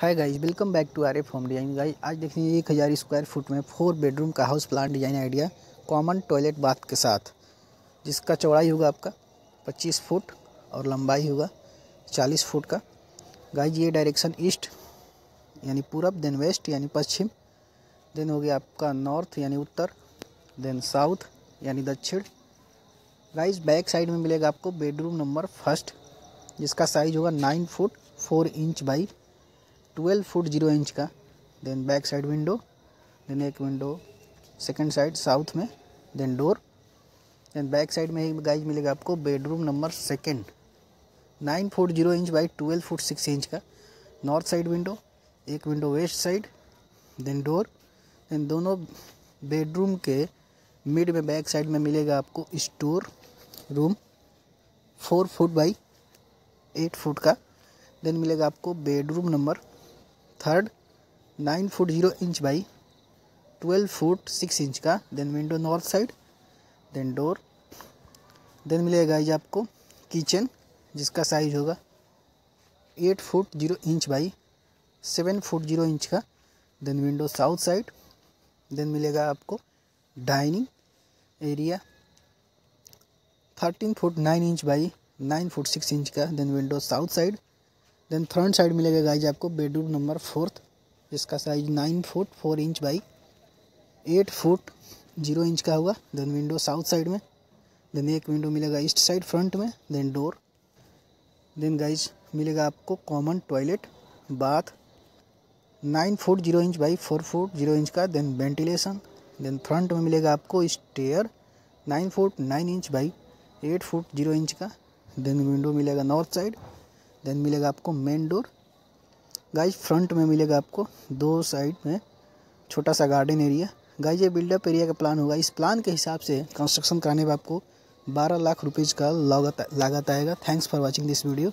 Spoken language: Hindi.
Hi guys welcome back to R F home design guys आज देखेंगे एक हज़ार स्क्वायर फुट में फोर बेडरूम का house plan design idea common toilet bath के साथ। जिसका चौड़ाई होगा आपका 25 फुट और लंबाई होगा 40 फुट का। गाइस ये डायरेक्शन ईस्ट यानी पूरब देन वेस्ट यानी पश्चिम। देन हो गया आपका नॉर्थ यानी उत्तर। देन साउथ यानी दक्षिण। गाइस बैक साइड में मिलेगा आपको बेडरूम नंबर फ़र्स्ट जिसका साइज़ होगा nine foot four inch by twelve foot zero inch का then back side window then एक विंडो सेकंड साइड साउथ में then door then back side में ही गाइज़ मिलेगा आपको bedroom number second nine foot zero inch by twelve foot six inch का नॉर्थ साइड विंडो एक window west side then door then दोनों बेडरूम के मिड में बैक साइड में मिलेगा आपको store room four foot by eight foot का देन मिलेगा आपको bedroom number third, nine foot zero inch by, twelve foot six inch का then window north side then door then मिलेगा ये आपको किचन जिसका साइज़ होगा eight foot zero inch by seven foot zero inch का then window south side then मिलेगा आपको dining area thirteen foot nine inch by nine foot six inch का then window south side then front side मिलेगा गाइज़ आपको बेडरूम नंबर फोर्थ जिसका size nine foot four inch by eight foot zero inch का होगा। देन विंडो साउथ साइड में देन एक विंडो मिलेगा ईस्ट साइड फ्रंट में देन डोर देन गाइज़ मिलेगा आपको common toilet bath nine foot zero inch by four foot zero inch का देन वेंटिलेशन देन फ्रंट में मिलेगा आपको stair nine foot nine inch by eight foot zero inch का। देन विंडो मिलेगा नॉर्थ साइड देन मिलेगा आपको मेन डोर गाइज़ फ्रंट में मिलेगा आपको दो साइड में छोटा सा गार्डन एरिया गाइज़ ये बिल्डअप एरिया का प्लान होगा। इस प्लान के हिसाब से कंस्ट्रक्शन कराने में आपको 12 लाख रुपीज़ का लागत लागत आएगा। Thanks for watching this video